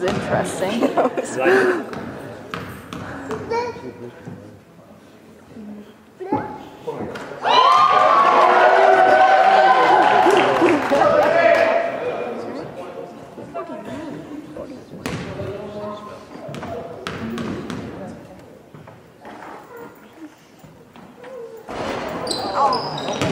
interesting. Oh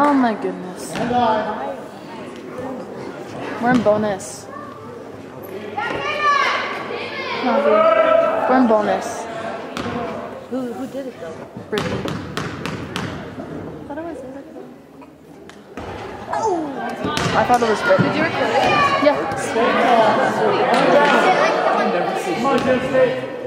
Oh my goodness. We're in bonus. Navi. We're in bonus. Who, who did it though? Brittany. thought it was Isaac. Oh. I thought it was Brittany. Did you record it? Yeah. Sweet.